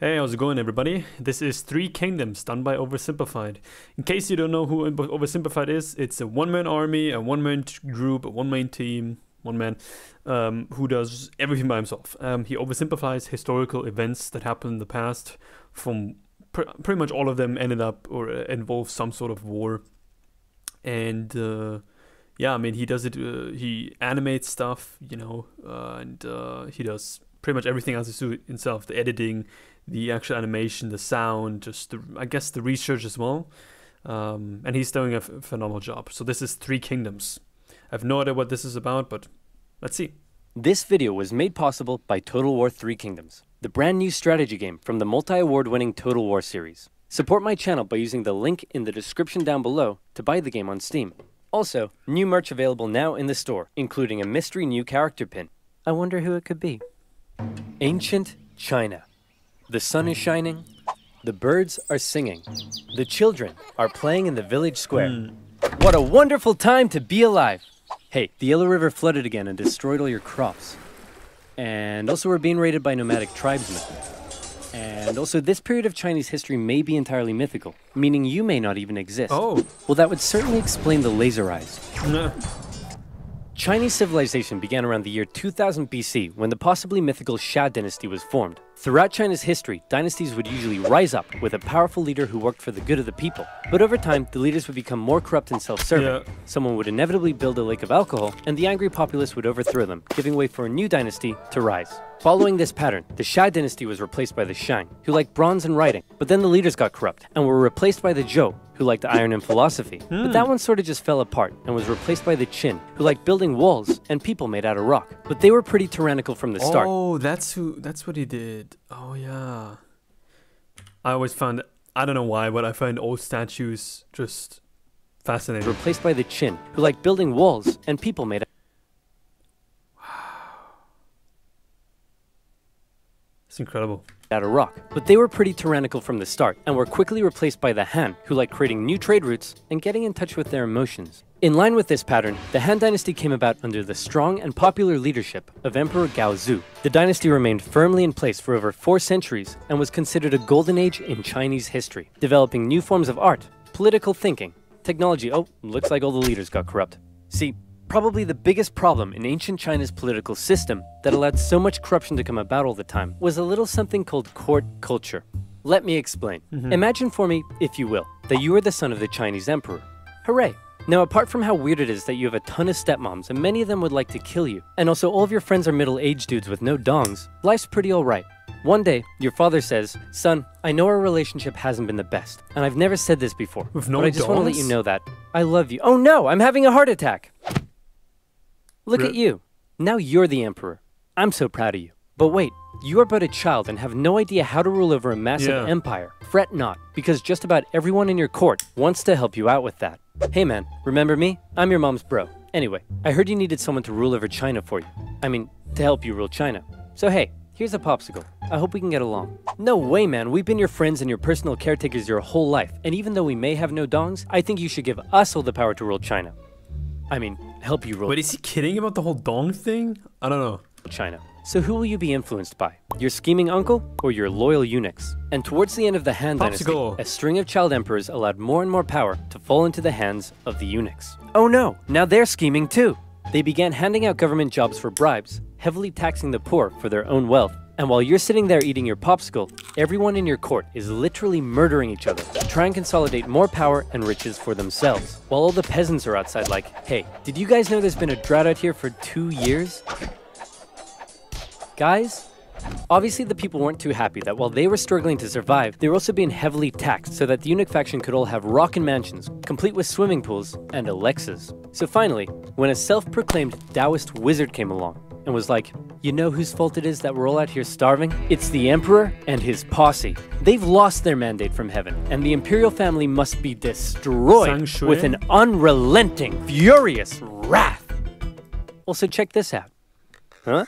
Hey, how's it going, everybody? This is Three Kingdoms, done by Oversimplified. In case you don't know who Oversimplified is, it's a one-man army, a one-man group, a one-man team, one man, um, who does everything by himself. Um, he oversimplifies historical events that happened in the past. From pr pretty much all of them ended up or uh, involve some sort of war, and uh, yeah, I mean he does it. Uh, he animates stuff, you know, uh, and uh, he does pretty much everything else himself. The editing the actual animation, the sound, just the, I guess the research as well. Um, and he's doing a phenomenal job. So this is Three Kingdoms. I have no idea what this is about, but let's see. This video was made possible by Total War Three Kingdoms, the brand new strategy game from the multi-award winning Total War series. Support my channel by using the link in the description down below to buy the game on Steam. Also, new merch available now in the store, including a mystery new character pin. I wonder who it could be. Ancient China. The sun is shining. The birds are singing. The children are playing in the village square. Mm. What a wonderful time to be alive! Hey, the Yellow River flooded again and destroyed all your crops. And also, we're being raided by nomadic tribesmen. And also, this period of Chinese history may be entirely mythical, meaning you may not even exist. Oh. Well, that would certainly explain the laser eyes. Chinese civilization began around the year 2000 BC when the possibly mythical Xia dynasty was formed. Throughout China's history, dynasties would usually rise up with a powerful leader who worked for the good of the people. But over time, the leaders would become more corrupt and self-serving. Yeah. Someone would inevitably build a lake of alcohol, and the angry populace would overthrow them, giving way for a new dynasty to rise. Following this pattern, the Xia dynasty was replaced by the Shang, who liked bronze and writing, but then the leaders got corrupt, and were replaced by the Zhou, who liked iron and philosophy. Mm. But that hmm. one sort of just fell apart, and was replaced by the Qin, who liked building walls and people made out of rock. But they were pretty tyrannical from the start. Oh, that's who, that's what he did. Oh yeah. I always found, I don't know why, but I find old statues just fascinating. Replaced by the Qin, who liked building walls and people made. Wow. It's incredible. Out of rock, but they were pretty tyrannical from the start and were quickly replaced by the Han, who liked creating new trade routes and getting in touch with their emotions. In line with this pattern, the Han dynasty came about under the strong and popular leadership of Emperor Gaozu. The dynasty remained firmly in place for over four centuries and was considered a golden age in Chinese history, developing new forms of art, political thinking, technology. Oh, looks like all the leaders got corrupt. See, Probably the biggest problem in ancient China's political system that allowed so much corruption to come about all the time was a little something called court culture. Let me explain. Mm -hmm. Imagine for me, if you will, that you are the son of the Chinese emperor. Hooray! Now, apart from how weird it is that you have a ton of stepmoms and many of them would like to kill you, and also all of your friends are middle-aged dudes with no dongs, life's pretty alright. One day, your father says, Son, I know our relationship hasn't been the best, and I've never said this before, no but I just want to let you know that I love you. Oh no, I'm having a heart attack! Look at you. Now you're the emperor. I'm so proud of you. But wait, you are but a child and have no idea how to rule over a massive yeah. empire. Fret not, because just about everyone in your court wants to help you out with that. Hey man, remember me? I'm your mom's bro. Anyway, I heard you needed someone to rule over China for you. I mean, to help you rule China. So hey, here's a popsicle. I hope we can get along. No way, man. We've been your friends and your personal caretakers your whole life. And even though we may have no dongs, I think you should give us all the power to rule China. I mean, help you rule. Wait, is he kidding about the whole dong thing? I don't know. China. So who will you be influenced by? Your scheming uncle or your loyal eunuchs? And towards the end of the Han Popsicle. dynasty, a string of child emperors allowed more and more power to fall into the hands of the eunuchs. Oh no, now they're scheming too. They began handing out government jobs for bribes, heavily taxing the poor for their own wealth, and while you're sitting there eating your popsicle, everyone in your court is literally murdering each other to try and consolidate more power and riches for themselves. While all the peasants are outside like, hey, did you guys know there's been a drought out here for two years? Guys? Obviously, the people weren't too happy that while they were struggling to survive, they were also being heavily taxed so that the eunuch faction could all have rockin' mansions, complete with swimming pools and Alexas. So finally, when a self-proclaimed Taoist wizard came along, and was like, You know whose fault it is that we're all out here starving? It's the Emperor and his posse. They've lost their mandate from heaven, and the Imperial family must be destroyed with an unrelenting, furious wrath. Also, check this out. Huh?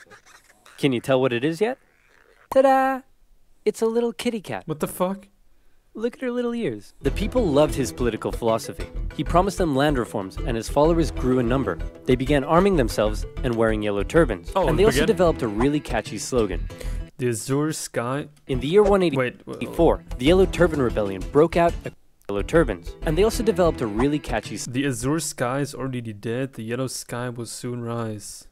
Can you tell what it is yet? Ta da! It's a little kitty cat. What the fuck? Look at her little ears. The people loved his political philosophy. He promised them land reforms, and his followers grew in number. They began arming themselves and wearing yellow turbans. Oh, and they also developed a really catchy slogan. The Azure Sky. In the year 184, Wait. wait, the Yellow Turban Rebellion broke out Yellow Turbans, and they also developed a really catchy The Azure Sky is already dead. The yellow sky will soon rise.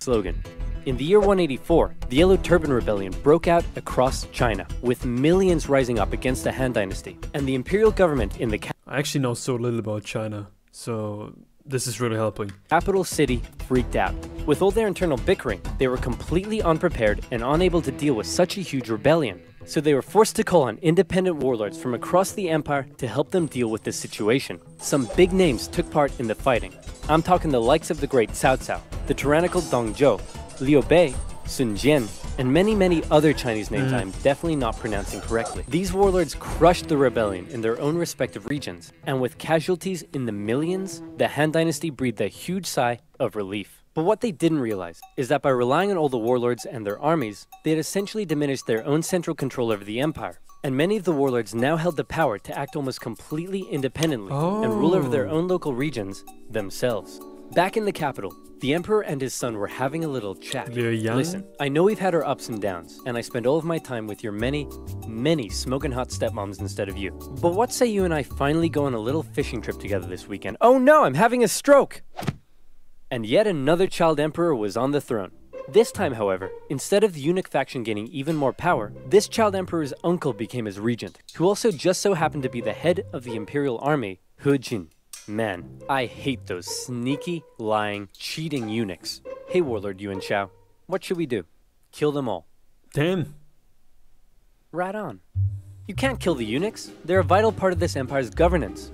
Slogan. In the year 184, the Yellow Turban Rebellion broke out across China, with millions rising up against the Han Dynasty, and the imperial government in the ca- I actually know so little about China, so this is really helping. capital city freaked out. With all their internal bickering, they were completely unprepared and unable to deal with such a huge rebellion. So they were forced to call on independent warlords from across the empire to help them deal with this situation. Some big names took part in the fighting. I'm talking the likes of the great Cao Cao, the tyrannical Dong Zhou, Liu Bei, Sun Jian, and many, many other Chinese names mm-hmm. I'm definitely not pronouncing correctly. These warlords crushed the rebellion in their own respective regions, and with casualties in the millions, the Han Dynasty breathed a huge sigh of relief. But what they didn't realize is that by relying on all the warlords and their armies, they had essentially diminished their own central control over the empire. And many of the warlords now held the power to act almost completely independently and rule over their Oh. own local regions themselves. Back in the capital, the emperor and his son were having a little chat. Listen, I know we've had our ups and downs, and I spend all of my time with your many, many smoking hot stepmoms instead of you. But what say you and I finally go on a little fishing trip together this weekend? Oh no, I'm having a stroke! And yet another child emperor was on the throne. This time, however, instead of the eunuch faction gaining even more power, this child emperor's uncle became his regent, who also just so happened to be the head of the imperial army, He Jin. Man, I hate those sneaky, lying, cheating eunuchs. Hey, warlord Yuan Shao, what should we do? Kill them all. Damn. Right on. You can't kill the eunuchs. They're a vital part of this empire's governance.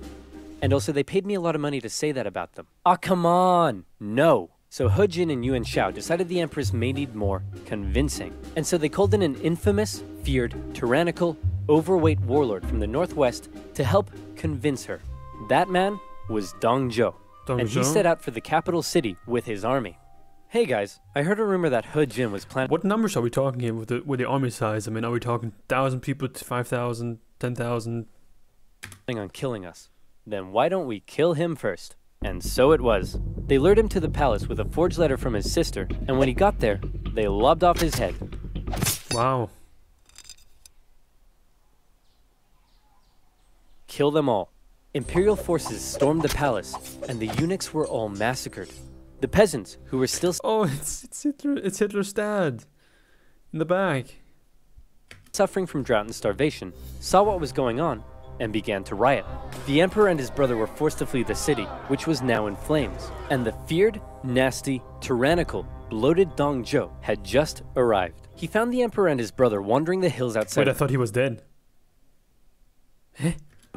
And also, they paid me a lot of money to say that about them. Ah, come on! No! So He Jin and Yuan Shao decided the empress may need more convincing. And so they called in an infamous, feared, tyrannical, overweight warlord from the northwest to help convince her. That man was Dong Zhou. Dong and he set out for the capital city with his army. Hey guys, I heard a rumor that He Jin was planning. What numbers are we talking here with the with the army size? I mean, are we talking thousand people to 5,000, 10,000? planning on killing us. Then why don't we kill him first? And so it was. They lured him to the palace with a forged letter from his sister, and when he got there, they lobbed off his head. Wow. Kill them all. Imperial forces stormed the palace, and the eunuchs were all massacred. The peasants, who were still Oh, it's it's Hitler. It's Hitler's dad. In the back. suffering from drought and starvation, saw what was going on and began to riot. The emperor and his brother were forced to flee the city, which was now in flames, and the feared, nasty, tyrannical, bloated Dong Zhou had just arrived. He found the emperor and his brother wandering the hills outside Wait, I thought he was dead.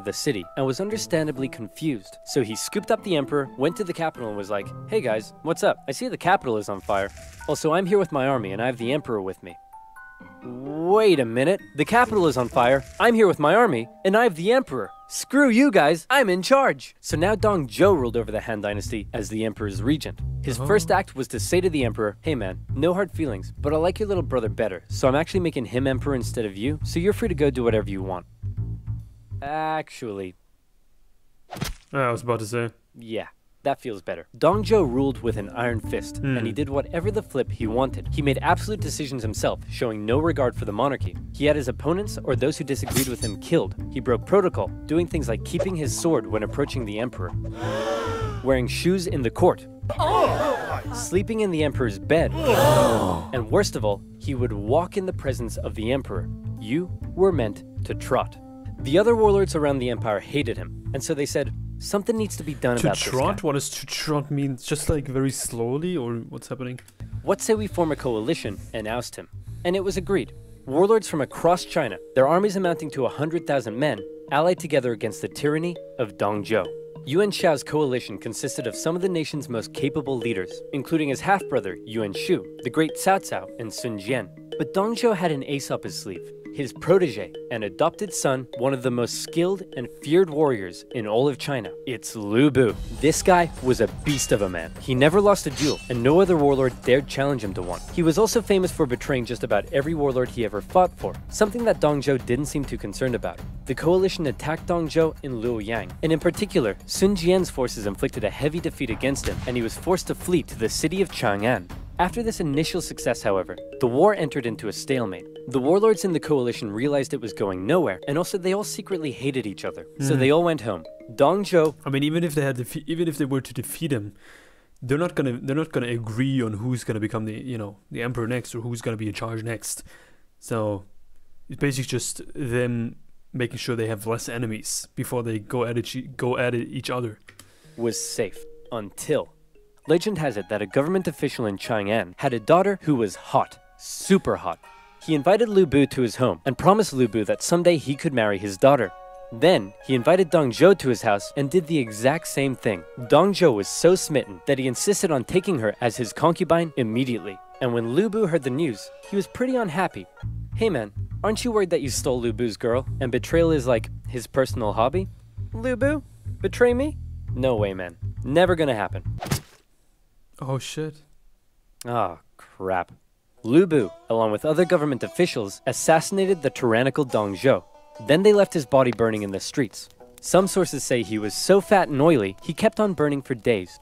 The city and was understandably confused. So he scooped up the emperor, went to the capital, and was like, Hey guys, what's up? I see the capital is on fire. Also, I'm here with my army and I have the emperor with me. Wait a minute. The capital is on fire. I'm here with my army, and I have the emperor. Screw you guys. I'm in charge. So now Dong Zhou ruled over the Han dynasty as the emperor's regent. His uh-huh. first act was to say to the emperor, "Hey man, no hard feelings, but I like your little brother better. So I'm actually making him emperor instead of you. So you're free to go do whatever you want." Actually, Ah, I was about to say. yeah, that feels better. Dong Zhou ruled with an iron fist, and he did whatever the flip he wanted. He made absolute decisions himself, showing no regard for the monarchy. He had his opponents or those who disagreed with him killed. He broke protocol, doing things like keeping his sword when approaching the emperor, wearing shoes in the court, sleeping in the emperor's bed, and worst of all, he would walk in the presence of the emperor. You were meant to trot. The other warlords around the empire hated him, and so they said, Something needs to be done about this guy. What does to trot mean? Just like very slowly, or what's happening? What say we form a coalition and oust him? And it was agreed. Warlords from across China, their armies amounting to 100,000 men, allied together against the tyranny of Dong Zhou. Yuan Shao's coalition consisted of some of the nation's most capable leaders, including his half brother, Yuan Shu, the great Cao Cao, and Sun Jian. But Dong Zhou had an ace up his sleeve his protege and adopted son, one of the most skilled and feared warriors in all of China. It's Lu Bu. This guy was a beast of a man. He never lost a duel, and no other warlord dared challenge him to one. He was also famous for betraying just about every warlord he ever fought for, something that Dong Zhou didn't seem too concerned about. The coalition attacked Dong Zhou in Luoyang, and in particular, Sun Jian's forces inflicted a heavy defeat against him, and he was forced to flee to the city of Chang'an. After this initial success, however, the war entered into a stalemate. The warlords in the coalition realized it was going nowhere, and also they all secretly hated each other. So Mhm. they all went home. Dong Zhou I mean, even if they had, even if they were to defeat him, they're not gonna, they're not gonna agree on who's gonna become the, you know, the emperor next or who's gonna be in charge next. So it's basically just them making sure they have less enemies before they go at it, go at it each other. was safe until. Legend has it that a government official in Chang'an had a daughter who was hot, super hot. He invited Lu Bu to his home and promised Lu Bu that someday he could marry his daughter. Then, he invited Dong Zhou to his house and did the exact same thing. Dong Zhou was so smitten that he insisted on taking her as his concubine immediately. And when Lu Bu heard the news, he was pretty unhappy. Hey man, aren't you worried that you stole Lu Bu's girl and betrayal is like his personal hobby? Lu Bu? Betray me? No way, man. Never gonna happen. Oh shit! Ah, crap. Lu Bu, along with other government officials, assassinated the tyrannical Dong Zhou. Then they left his body burning in the streets. Some sources say he was so fat and oily, he kept on burning for days.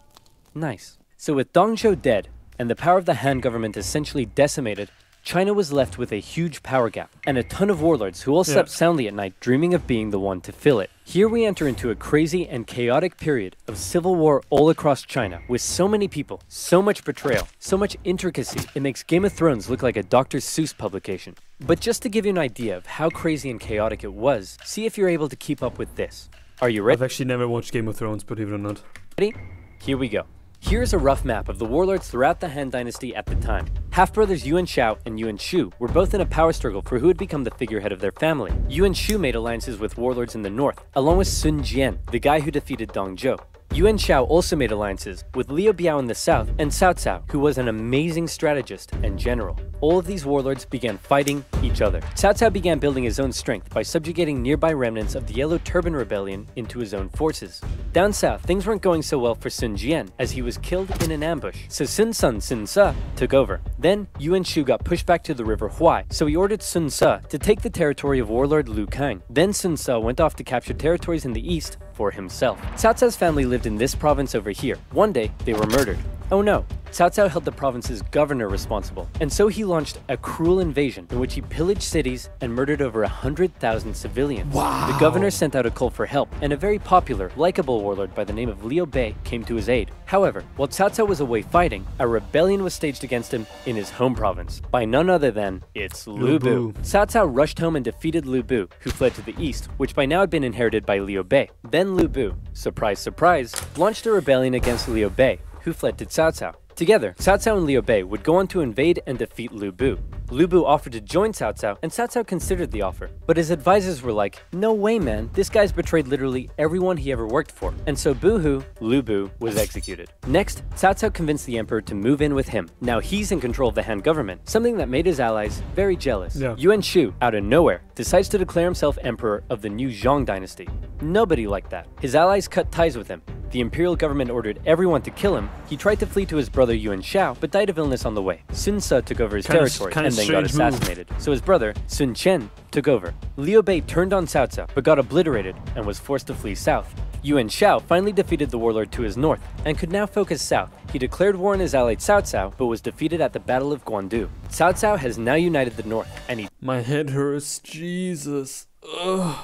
Nice. So with Dong Zhou dead, and the power of the Han government essentially decimated, China was left with a huge power gap, and a ton of warlords who all slept Yeah. soundly at night dreaming of being the one to fill it. Here we enter into a crazy and chaotic period of civil war all across China, with so many people, so much betrayal, so much intricacy, it makes Game of Thrones look like a Dr. Seuss publication. But just to give you an idea of how crazy and chaotic it was, see if you're able to keep up with this. Are you ready? I've actually never watched Game of Thrones, believe it or not. Ready? Here we go. Here's a rough map of the warlords throughout the Han Dynasty at the time. Half brothers Yuan Shao and Yuan Shu were both in a power struggle for who would become the figurehead of their family. Yuan Shu made alliances with warlords in the north, along with Sun Jian, the guy who defeated Dong Zhou. Yuan Shao also made alliances with Liu Biao in the south and Cao Cao, who was an amazing strategist and general. All of these warlords began fighting each other. Cao Cao began building his own strength by subjugating nearby remnants of the Yellow Turban Rebellion into his own forces. Down south, things weren't going so well for Sun Jian, as he was killed in an ambush, so Sun Sun Sun Ce took over. Then, Yuan Shu got pushed back to the river Huai, so he ordered Sun Ce to take the territory of warlord Lu Kang. Then Sun Ce went off to capture territories in the east for himself. Cao Cao's family lived in this province over here. One day, they were murdered. Oh no, Cao Cao held the province's governor responsible, and so he launched a cruel invasion in which he pillaged cities and murdered over a hundred thousand civilians. Wow. The governor sent out a call for help, and a very popular, likable warlord by the name of Liu Bei came to his aid. However, while Cao Cao was away fighting, a rebellion was staged against him in his home province by none other than it's Lu. Bu. Cao Cao rushed home and defeated Lu Bu, who fled to the east, which by now had been inherited by Liu Bei. Then Lu Bu, surprise surprise, launched a rebellion against Liu Bei, who fled to Cao Cao. Together, Cao Cao and Liu Bei would go on to invade and defeat Lu Bu. Lu Bu offered to join Cao Cao, and Cao Cao considered the offer. But his advisors were like, no way man, this guy's betrayed literally everyone he ever worked for. And so Boohoo, Lu Bu, was executed. Next, Cao Cao convinced the emperor to move in with him. Now he's in control of the Han government, something that made his allies very jealous. Yeah. Yuan Shu, out of nowhere, decides to declare himself emperor of the new Zhang dynasty. Nobody liked that. His allies cut ties with him. The imperial government ordered everyone to kill him. He tried to flee to his brother Yuan Shao, but died of illness on the way. Sun Ce took over his Kinda- territory then got strange move. assassinated. So his brother, Sun Quan, took over. Liu Bei turned on Cao Cao, but got obliterated and was forced to flee south. Yuan Shao finally defeated the warlord to his north and could now focus south. He declared war on his ally Cao Cao, but was defeated at the Battle of Guandu. Cao Cao has now united the north, and he My head hurts. Jesus. Ugh.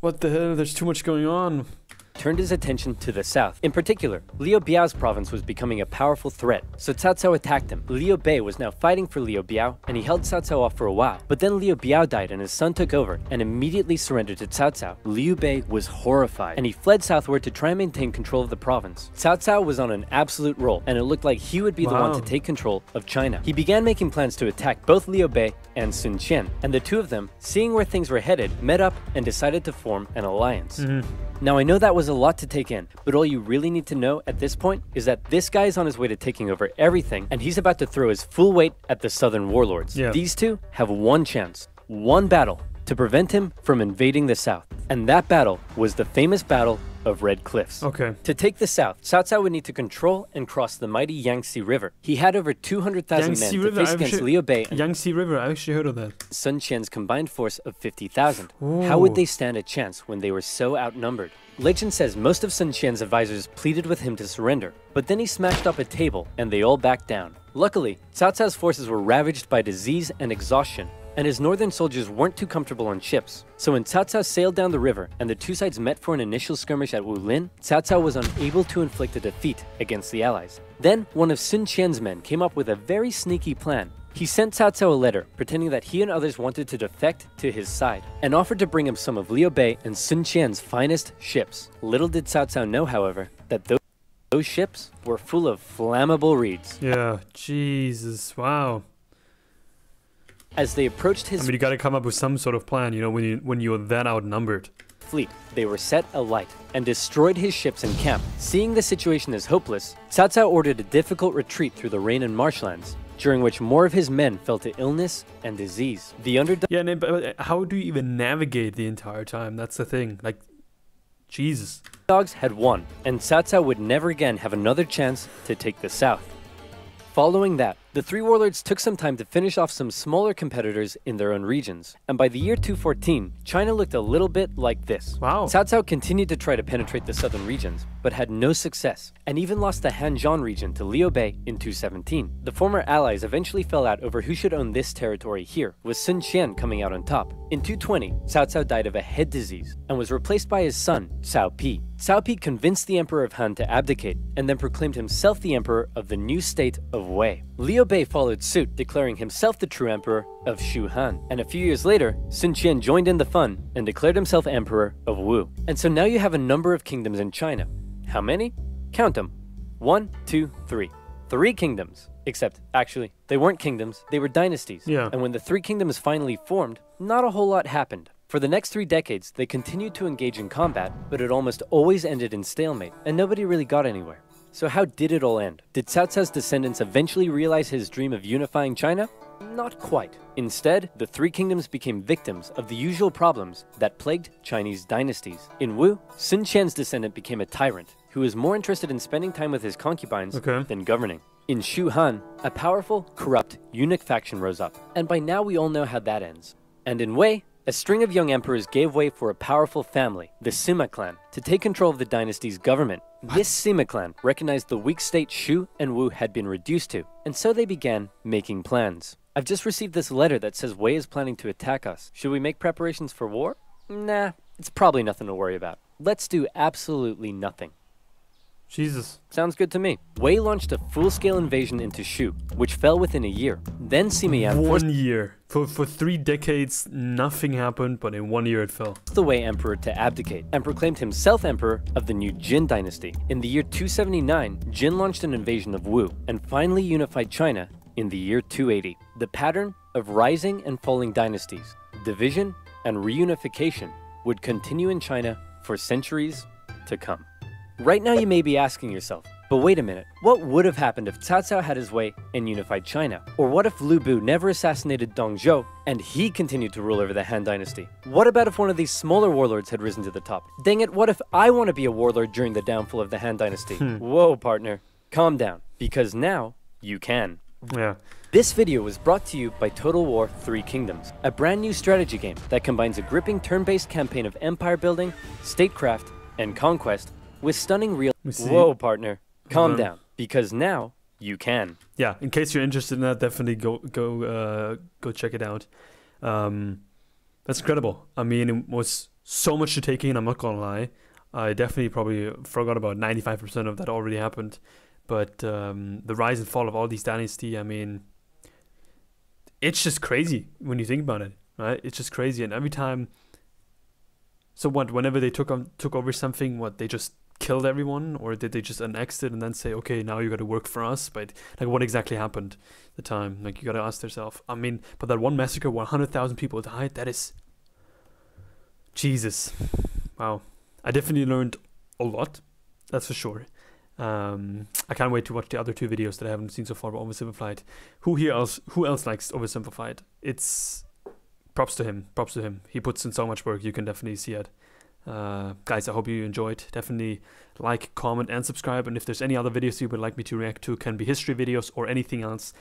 What the hell? There's too much going on. Turned his attention to the south. In particular, Liu Biao's province was becoming a powerful threat, so Cao Cao attacked him. Liu Bei was now fighting for Liu Biao, and he held Cao Cao off for a while. But then Liu Biao died and his son took over and immediately surrendered to Cao Cao. Liu Bei was horrified, and he fled southward to try and maintain control of the province. Cao Cao was on an absolute roll, and it looked like he would be the one to take control of China. He began making plans to attack both Liu Bei and Sun Quan, and the two of them, seeing where things were headed, met up and decided to form an alliance. Mm-hmm. Now, I know that was a lot to take in, but all you really need to know at this point is that this guy is on his way to taking over everything, and he's about to throw his full weight at the Southern warlords. Yeah. These two have one chance, one battle, to prevent him from invading the South. And that battle was the famous battle of Red Cliffs. Okay. To take the south, Cao Cao would need to control and cross the mighty Yangtze River. He had over 200,000 men Yangtze to face against Liu Bei and Yangtze River, I actually heard of that. Sun Quan's combined force of 50,000. How would they stand a chance when they were so outnumbered? Legend says most of Sun Quan's advisors pleaded with him to surrender, but then he smashed up a table and they all backed down. Luckily, Cao Cao's forces were ravaged by disease and exhaustion, and his northern soldiers weren't too comfortable on ships. So when Cao Cao sailed down the river and the two sides met for an initial skirmish at Wulin, Cao Cao was unable to inflict a defeat against the allies. Then one of Sun Quan's men came up with a very sneaky plan. He sent Cao Cao a letter pretending that he and others wanted to defect to his side and offered to bring him some of Liu Bei and Sun Quan's finest ships. Little did Cao Cao know, however, that those, those ships were full of flammable reeds. Yeah, Jesus, wow. As they approached his I mean, you got to come up with some sort of plan, you know, when you when you're that outnumbered. fleet, they were set alight and destroyed his ships and camp. Seeing the situation as hopeless, Cao ordered a difficult retreat through the rain and marshlands, during which more of his men fell to illness and disease. The underdog Yeah, but uh, how do you even navigate the entire time? That's the thing. Like, Jesus. Dogs had won, and Cao would never again have another chance to take the south. Following that, the three warlords took some time to finish off some smaller competitors in their own regions, and by the year 214, China looked a little bit like this. Wow. Cao Cao continued to try to penetrate the southern regions, but had no success, and even lost the Hanzhong region to Liu Bei in 217. The former allies eventually fell out over who should own this territory here, with Sun Quan coming out on top. In 220, Cao Cao died of a head disease and was replaced by his son, Cao Pi. Cao Pi convinced the Emperor of Han to abdicate and then proclaimed himself the Emperor of the new state of Wei. Liu Bei followed suit, declaring himself the true Emperor of Shu Han. And a few years later, Sun Quan joined in the fun and declared himself Emperor of Wu. And so now you have a number of kingdoms in China. How many? Count them. One, two, three. Three kingdoms. Except, actually, they weren't kingdoms, they were dynasties. Yeah. And when the three kingdoms finally formed, not a whole lot happened. For the next three decades, they continued to engage in combat, but it almost always ended in stalemate, and nobody really got anywhere. So, how did it all end? Did Cao Cao's descendants eventually realize his dream of unifying China? Not quite. Instead, the three kingdoms became victims of the usual problems that plagued Chinese dynasties. In Wu, Sun Quan's descendant became a tyrant who was more interested in spending time with his concubines Okay. than governing. In Shu Han, a powerful, corrupt, eunuch faction rose up, and by now we all know how that ends. And in Wei, a string of young emperors gave way for a powerful family, the Sima clan, to take control of the dynasty's government. This Sima clan recognized the weak state Shu and Wu had been reduced to, and so they began making plans. I've just received this letter that says Wei is planning to attack us. Should we make preparations for war? Nah, it's probably nothing to worry about. Let's do absolutely nothing. Jesus. Sounds good to me. Wei launched a full-scale invasion into Shu, which fell within a year. Then Sima Yan One year. For, for three decades, nothing happened, but in one year it fell. the Wei emperor to abdicate and proclaimed himself emperor of the new Jin dynasty. In the year 279, Jin launched an invasion of Wu and finally unified China in the year 280. The pattern of rising and falling dynasties, division and reunification would continue in China for centuries to come. Right now, you may be asking yourself, but wait a minute, what would have happened if Cao Cao had his way and unified China? Or what if Lu Bu never assassinated Dong Zhou and he continued to rule over the Han Dynasty? What about if one of these smaller warlords had risen to the top? Dang it, what if I want to be a warlord during the downfall of the Han Dynasty? Hmm. Whoa, partner, calm down, because now you can. Yeah. This video was brought to you by Total War 3 Kingdoms, a brand new strategy game that combines a gripping turn-based campaign of empire building, statecraft, and conquest with stunning real-. Whoa, partner. Calm down, because now you can. Yeah, in case you're interested in that, definitely go go uh, go check it out. Um, that's incredible. I mean, it was so much to take in. I'm not gonna lie. I definitely probably forgot about 95% of that already happened. But um, the rise and fall of all these dynasty, I mean, it's just crazy when you think about it, right? It's just crazy, and every time. So what? Whenever they took on took over something, what they just killed everyone, or did they just annex it and then say, okay, now you got to work for us? But like, what exactly happened? The time, like, you got to ask yourself. I mean, but that one massacre, where hundred thousand people died, that is. Jesus, wow! I definitely learned a lot. That's for sure. Um, I can't wait to watch the other two videos that I haven't seen so far about Oversimplified. Who here else? Who else likes Oversimplified? It's props to him. Props to him. He puts in so much work. You can definitely see it. Uh, guys, I hope you enjoyed. Definitely like, comment, and subscribe. And if there's any other videos you would like me to react to, can be history videos or anything else,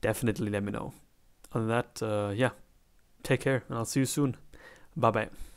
definitely let me know. Other than that, uh, yeah, take care, and I'll see you soon. Bye bye.